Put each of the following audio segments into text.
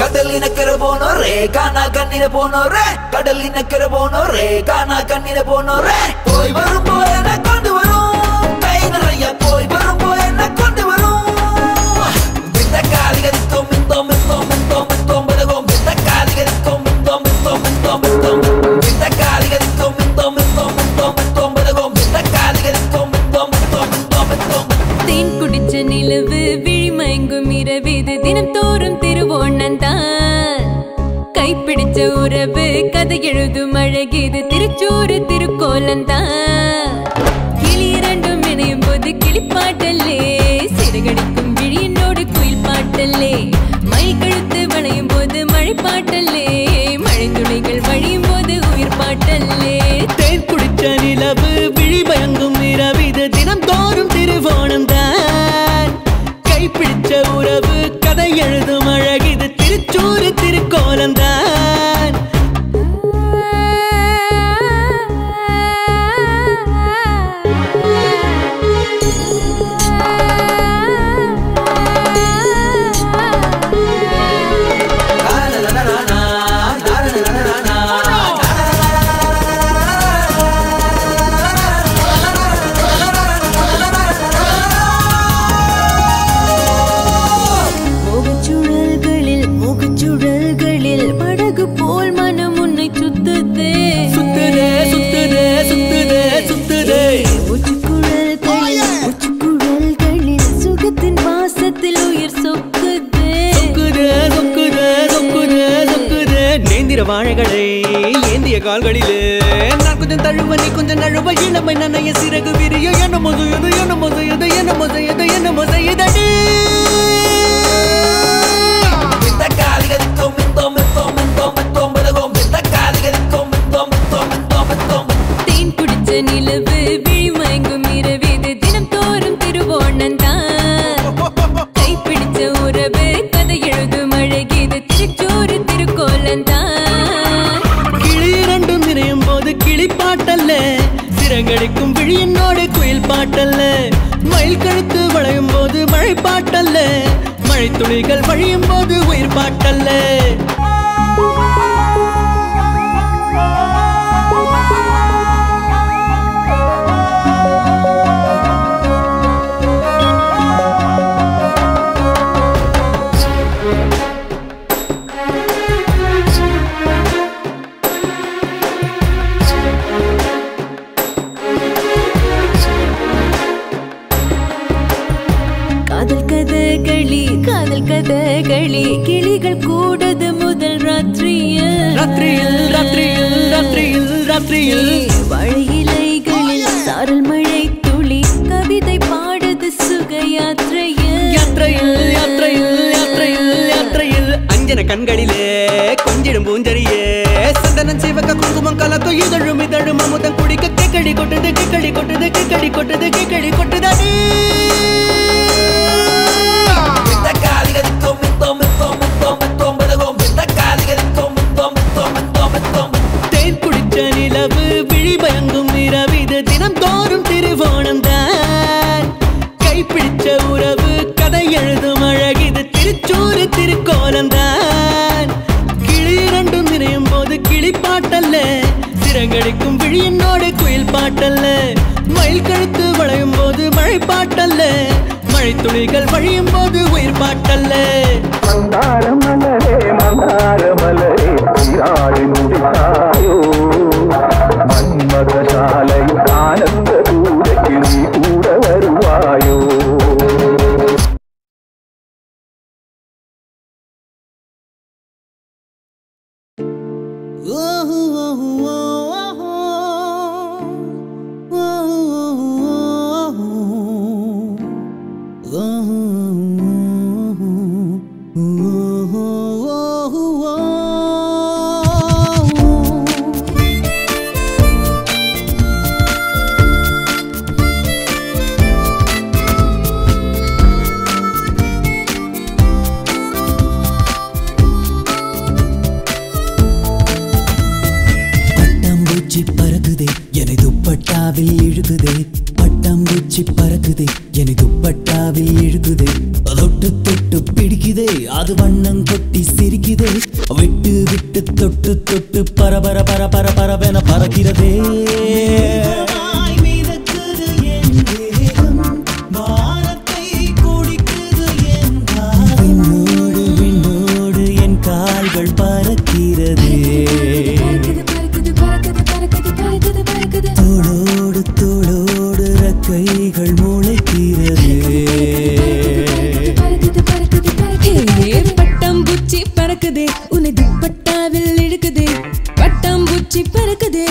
கடலினக்கிற போனோரே காணா கண்ணின போனோரே கடலினக்கிற போனோரே காணா கண்ணின போனோரே. போய் வரும் போய் என்ன கொண்டு வரும். கை நிறைய போய் வரும் போய் என்ன கொண்டு நிலவு விழிமயங்கும் இரவிது தினம் தோறும் திருவோண்ணன் தான். கைப்பிடிச்ச உறவு கதை எழுதும் அழகிது திருச்சூறு திருக்கோலன் தான். கிளி இரண்டும் இணையும் போது கிளிப்பாட்டல்லே சிறுகடிக்கும் விழியினோடு குயில் பாட்டல்லே. கண்களிலே கொஞ்சிடும் பூஞ்சரியே சந்தனம் சிவக்க குங்குமம் கலக்கும் இதழும் இதழும் அமுதம் குடிக்க கிக்கடி கொட்டுது கிக்கடி கொட்டுது கிக்கடி கொட்டுது கிக்கடி கொட்டுதடி கழிக்கும் விழியினோடு குயில் பாட்டல்ல. மயில் கழுத்து வளையும் போது மழை பாட்டல்ல. மழை துளிகள் வழியும் போது உயிர் பாட்டல்ல. மந்தார மலரே மந்தார மலரே பூச்சி பறக்குது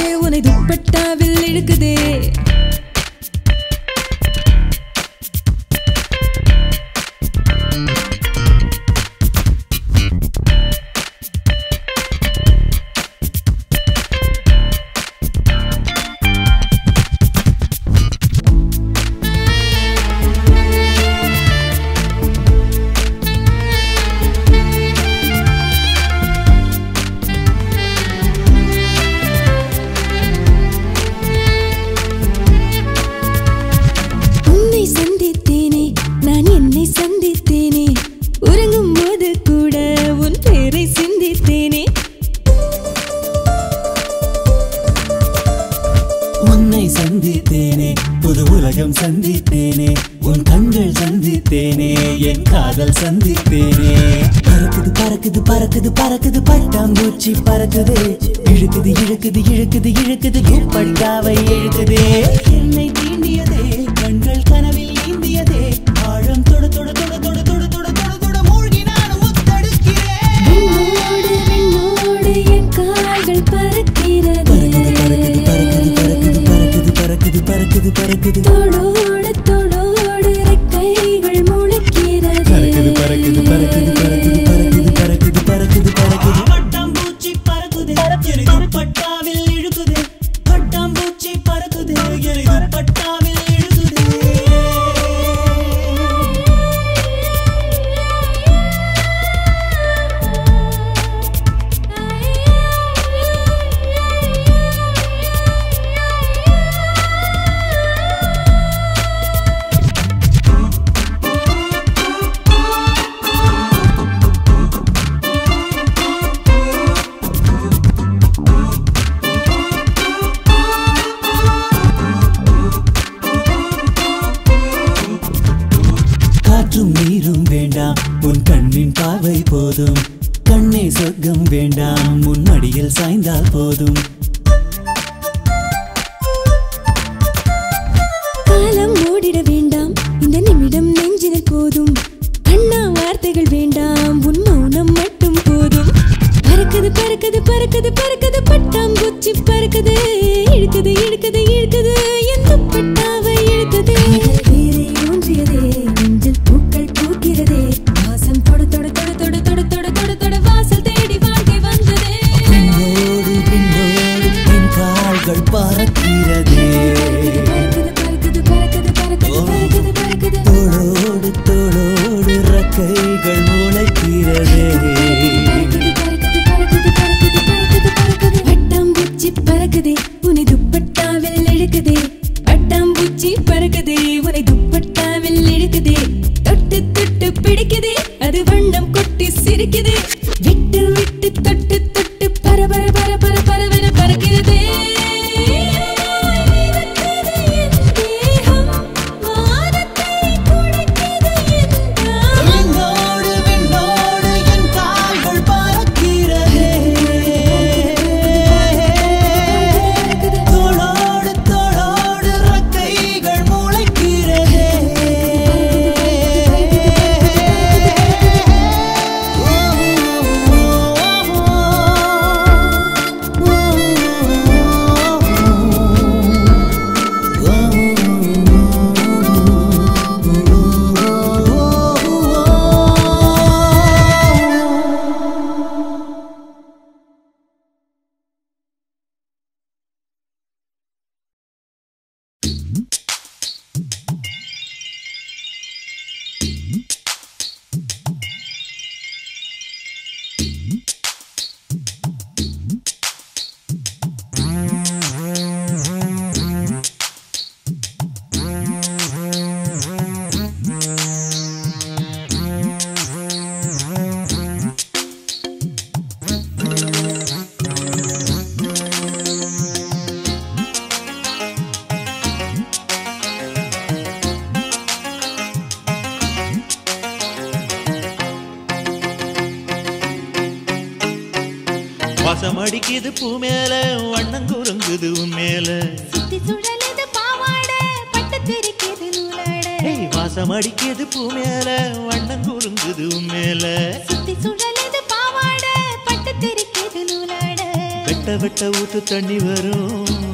அடிக்குது பூ மேல வண்ணம் குறுங்குது மேல. சுத்தி சுழலுது பாவாடை பட்டு தெரிக்குது நூலாடை. வாசம் அடிக்குது பூ மேல வண்ணம் குறுங்குது மேல. சுத்தி சுழலுது பாவாடை பட்டு தெரிக்குது நூலாடை. வெட்ட வெட்ட ஊத்து தண்ணி வரும்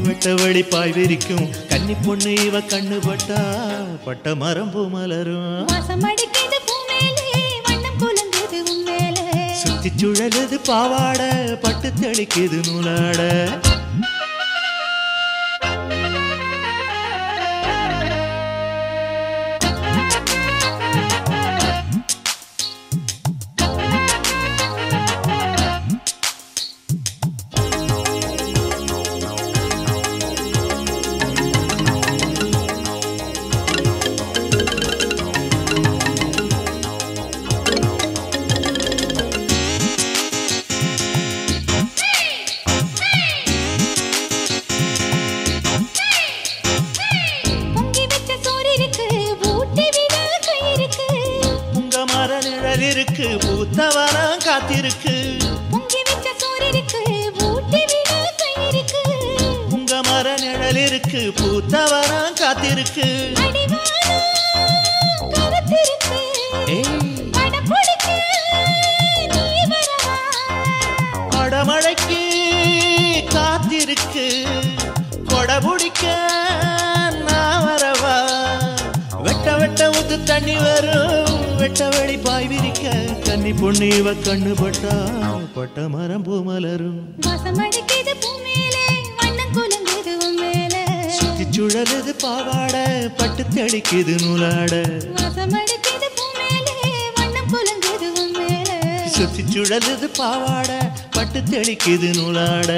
வெட்ட வழி பாய் விரிக்கும். கன்னி பொண்ணு இவ கண்ணு பட்டா பட்ட மரம் பூ மலரும். வாசம் அடிக்குது காத்து சுழலுது பாவாட பட்டு தெளிக்குது நூலாட. இவ கண்ணு பட்டா பட்ட மரம் பூ மலரும் சுத்தி சுழலுது பாவாட பட்டு தெளிக்குது நூலாட. சுத்தி சுழலுது பாவாட பட்டு தெளிக்குது நூலாட.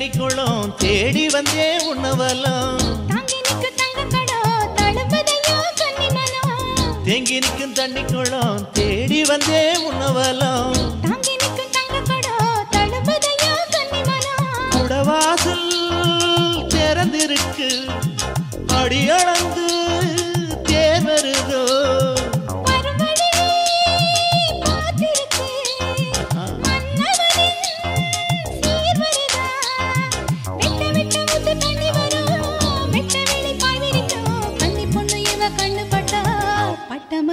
தண்ணிக்குளம் தேடி வந்தே உண்ணவலாம். தாங்கி நிற்கும் தண்ணிக்குளம் தேடி வந்தே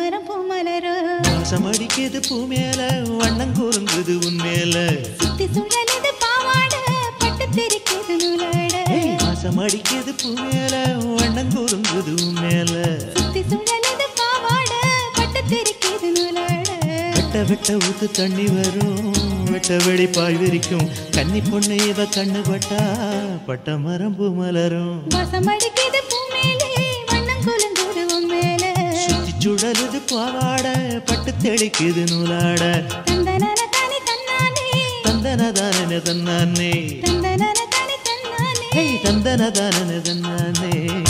மரம் பூ மலரும். வாசம் அடிக்குது பூ மேல வண்ணம் கூறுங்குது உன் மேல. சுத்தி சுழலுது பாவாடை பட்டு தெரிக்குது நூலாட. வாசம் அடிக்குது பூ மேல வண்ணம் கூறுங்குது உன் மேல. சுத்தி சுழலுது பாவாடை பட்டு தெரிக்குது நூலாட. வெட்ட வெட்ட ஊத்து தண்ணி வரும் வெட்ட வெளி பாய் விரிக்கும். கன்னி பொண்ணு இவ கண்ணு பட்டா பட்ட மரம் பூ மலரும். வாசம் அடிக்குது சுழலுது பாவாட பட்டு தெளிக்குது நூலாட. தந்தனதானே தன்னானே. தந்தனதானே தன்னானே.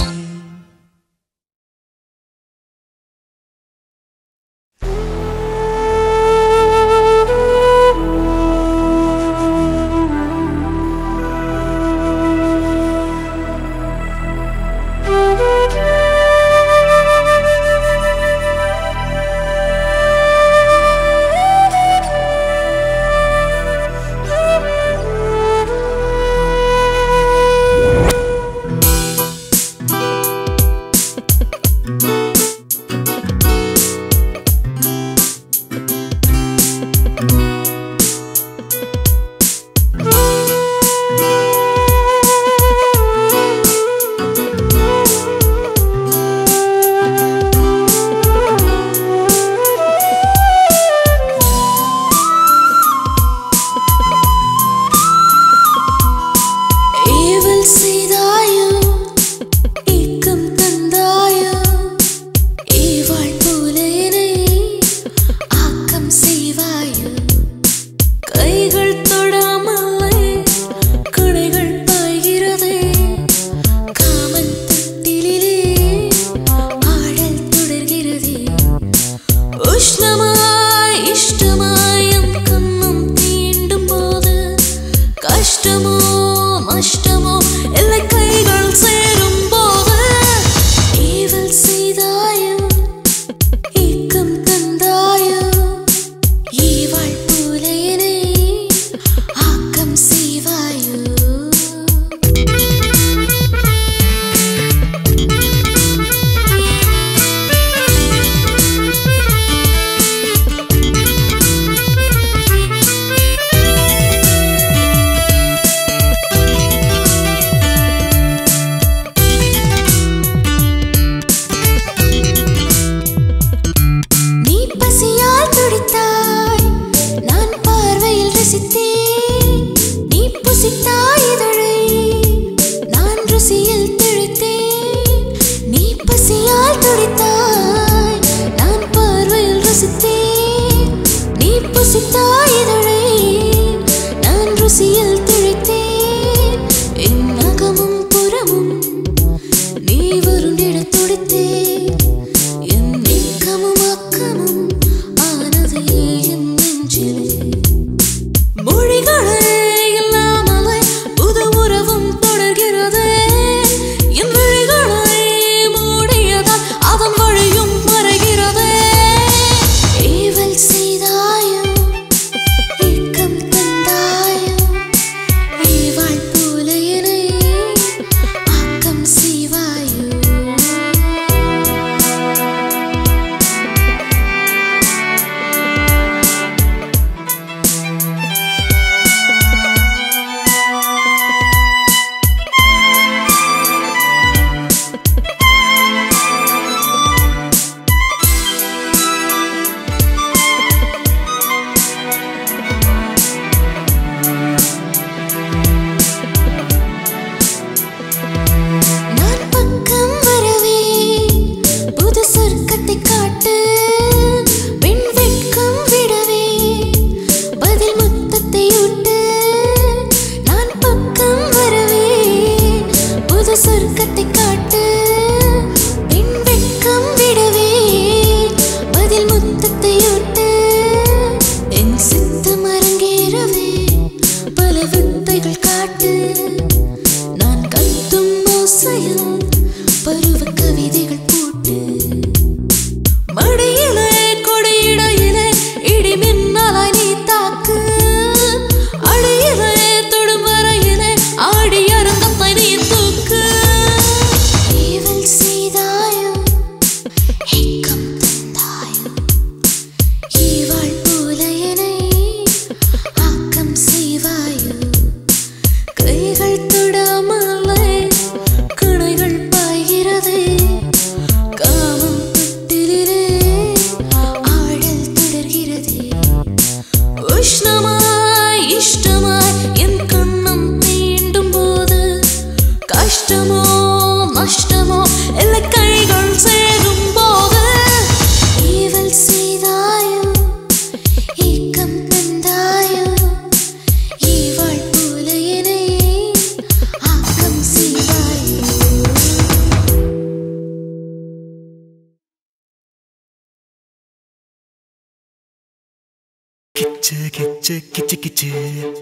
கிச்சு கிச்சு கிச்சு கிச்சு.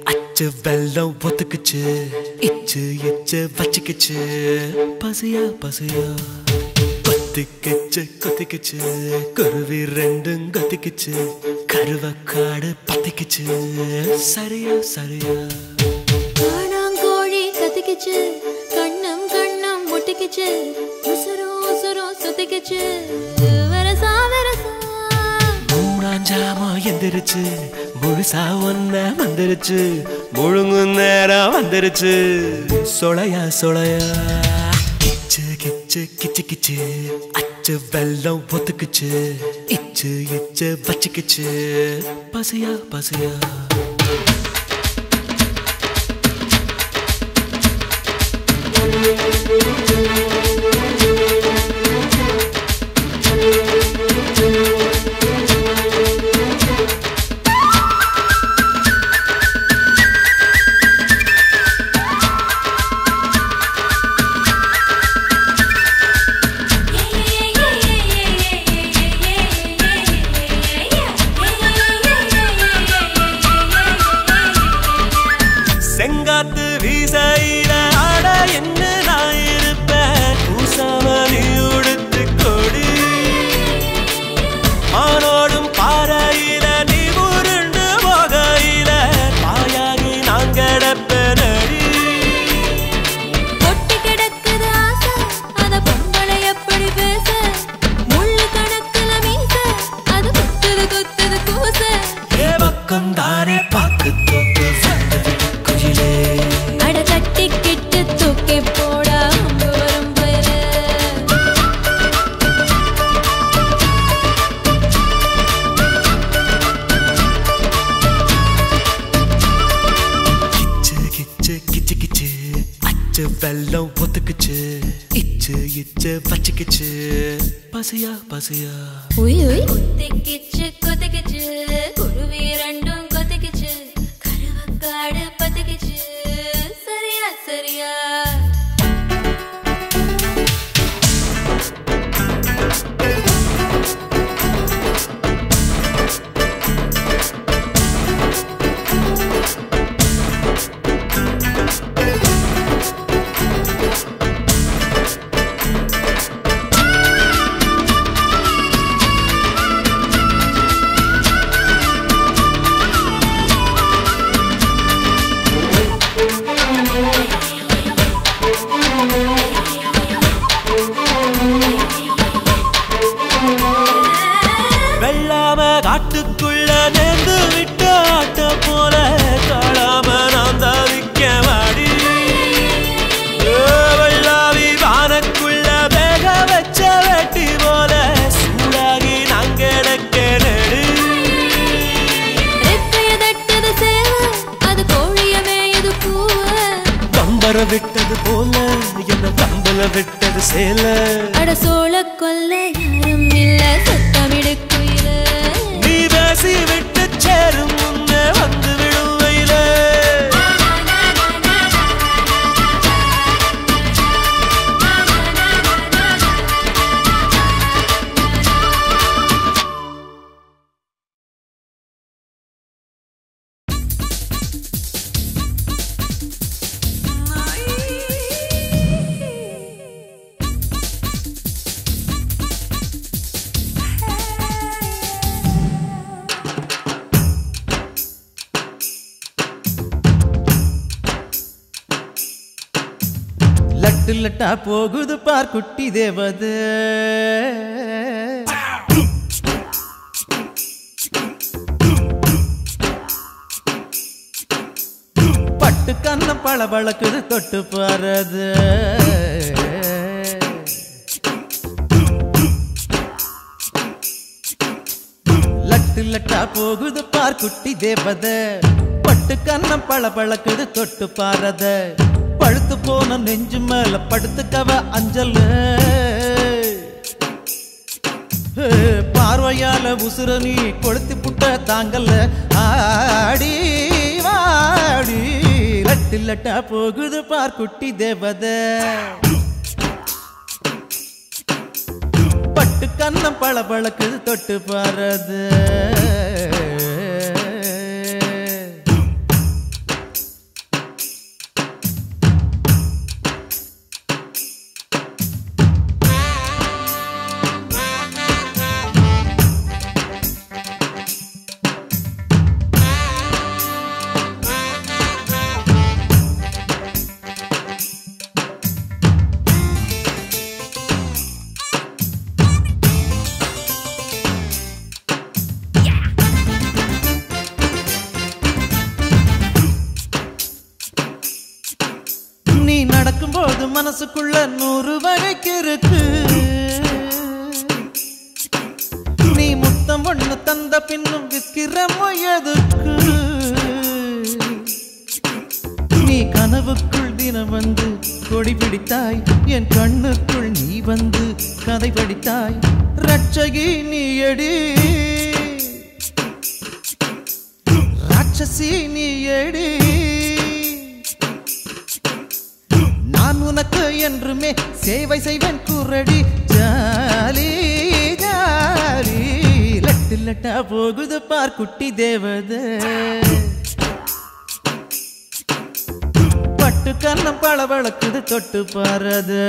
அச்சு வெள்ளம் ஒத்துக்குச்சு. இச்சு எச்சு வச்சுக்குச்சு. பசியா பசியா. கொத்திக்கிச்சு கொத்திக்குச்சு. குருவி ரெண்டும் கொத்திக்குச்சு. கருவக்காடு பத்திக்குச்சு. சரியா சரியா. கோழி கத்திக்குச்சு. கண்ணம் கண்ணம் முட்டிக்குச்சு உசுரம் உசுரம் சுத்திக்குச்சு. வந்துருச்சு. முழுசா ஒன்ன வந்துருச்சு. முழுங்கும் நேரம் வந்துருச்சு. சொளையா சொளையா. கிச்சு கிச்சு கிச்சு கிச்சு. அச்சு வெள்ளம் ஒத்துக்குச்சு இச்சு இச்சு வச்சுக்குச்சு. பசியா பசியா. take it. என்ன கம்பல விட்டது சேல. அட சோழ கொல்ல யாரும் இல்ல சத்தமிடுக்குயில நீ பேசி விட்டு சேரும் முன்னே வந்து விடும் லட்டு லட்டா போகுது பார் குட்டி தேவது. பட்டு கண்ண பழ பளபளக்குது தொட்டு பாரது. லட்டு லட்டா போகுது பார் குட்டி தேவத. பட்டு கண்ணம் பழ பழக்குது தொட்டு பாரத. பழுத்து போன நெஞ்சு மேல படுத்துக்கவ அஞ்சல். பார்வையால உசுர நீ கொளுத்தி புட்ட தாங்கல்ல ஆடி வாடி லட்டு லட்டா போகுது பார் குட்டி தேவத. பட்டு கண்ணம் பளபளக்குது தொட்டு பாரது. பின்னும் விற்கிறமோ எதுக்கு? நீ கனவுக்குள் தினம் வந்து கொடி பிடித்தாய் என் கண்ணுக்குள் நீ வந்து கதை படித்தாய். ரட்சகி நீ எடி. ராட்சசி நீ எடி. நான் உனக்கு என்றுமே சேவை செய்வேன் குரடி. ஜா. லட்டு போகுது பார் குட்டி தேவத. பட்டு கண்ணம் பளபளக்குது தொட்டு பாரது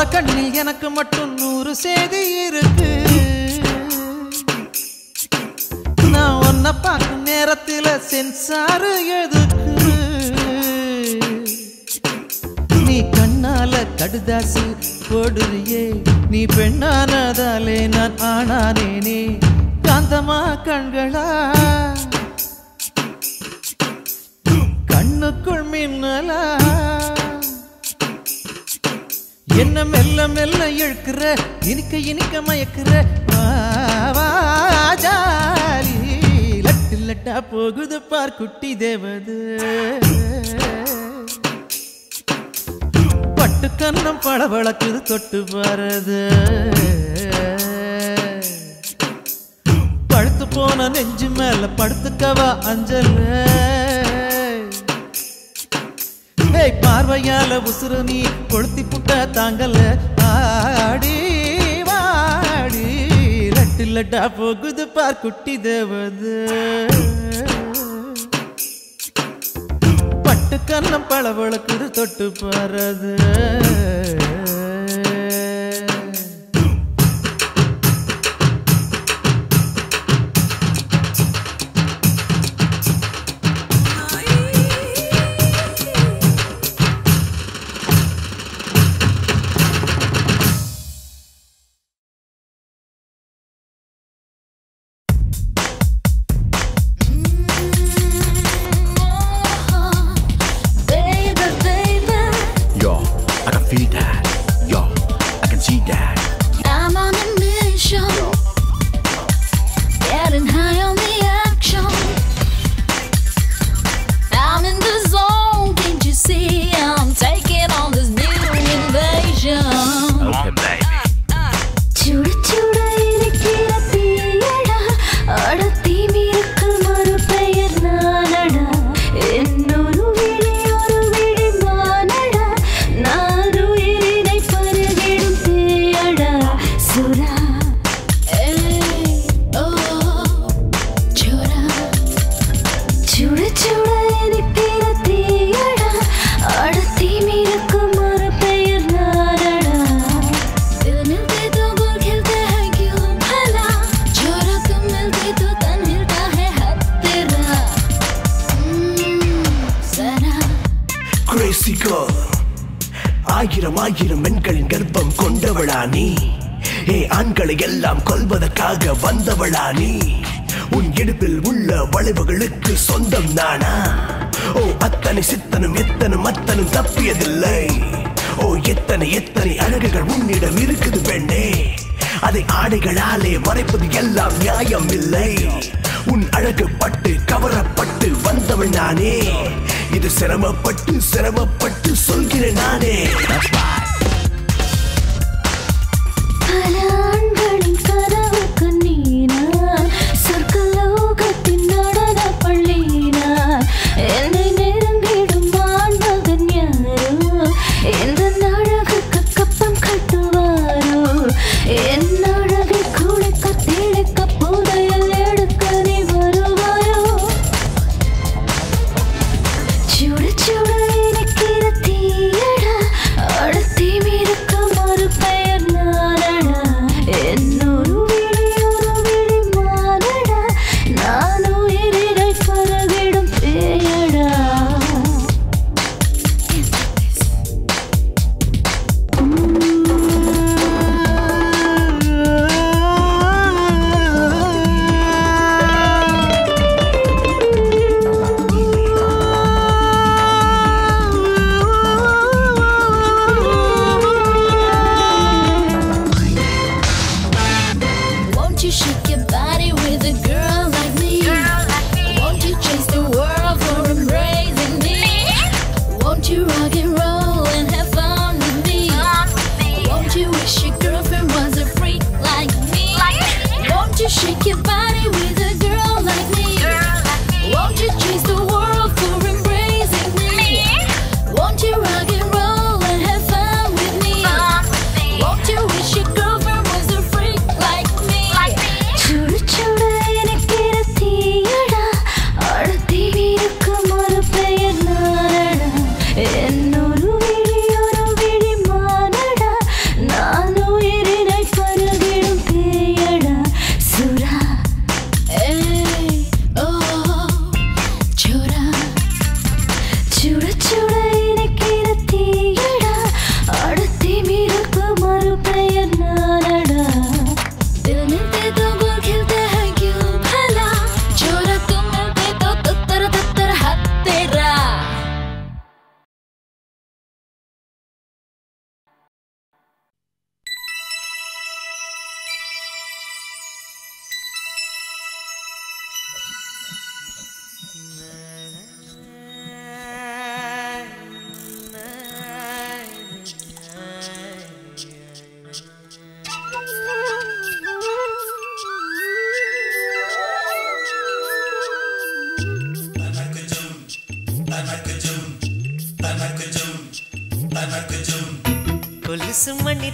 உன் கண்ணில் எனக்கு மட்டும் நூறு செய்தி இருக்கு. நான் ஒன்ன பார்க்கும் நேரத்தில் சென்சாரு எதுக்கு? நீ கண்ணால கடுதாசி போடுறியே நீ பெண்ணானதாலே நான் ஆனானேனே காந்தமா கண்களா? கண்ணுக்குள் மின்னலா? என்ன மெல்ல மெல்ல இழுக்கிற? இனிக்க இனிக்க மயக்கிற? வா, வா, லட்டு லட்டா போகுது பார் குட்டி தேவது. பட்டு கண்ணம் பளபளக்குது தொட்டு பாரது. படுத்து போன நெஞ்சு மேல படுத்துக்கவா அஞ்சல். பார்வையால உசுறு நீ கொளுத்தி புட்ட தாங்கல. ஆடி வாடி லட்டு லட்டா போகுது பார் குட்டி தேவது. பட்டு கண்ணம் பளபளக்குது தொட்டு பாரது இல்லை உன் அழகு பட்டு கவரப்பட்டு வந்தவன் நானே. இது சிரமப்பட்டு சிரமப்பட்டு சொல்கிறேன் நானே.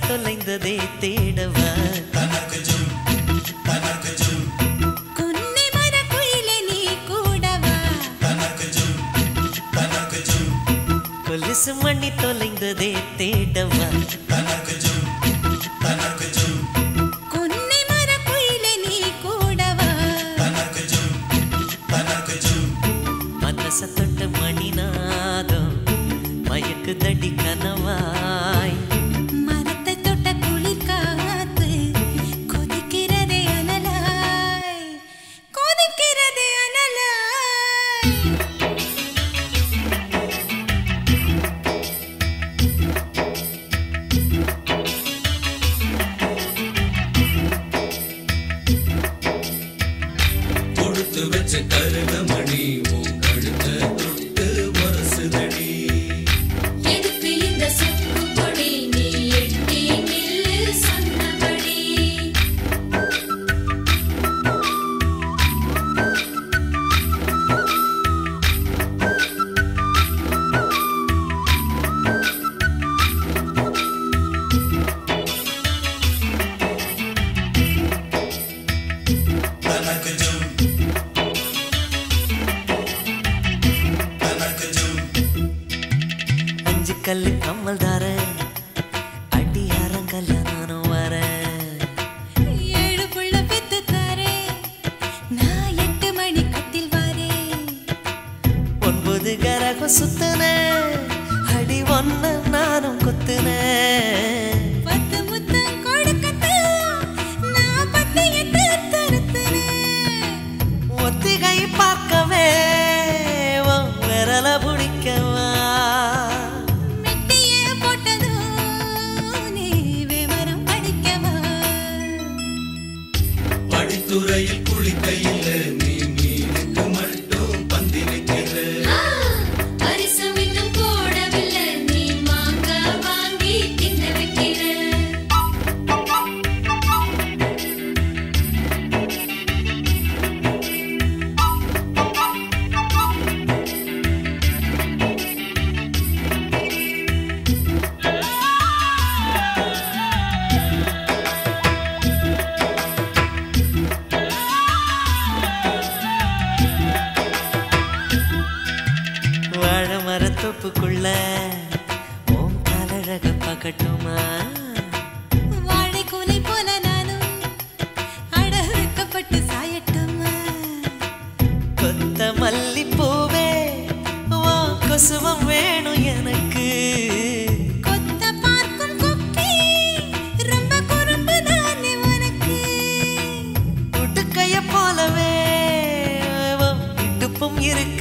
தொலைந்ததை தேடவா?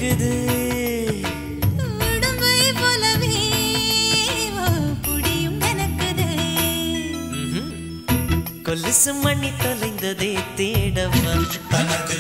இருக்குது. உடம்பை போலவே குடியும் கணக்குதே கொலுசு மணி தொலைந்ததை தேடவா. தனக்கு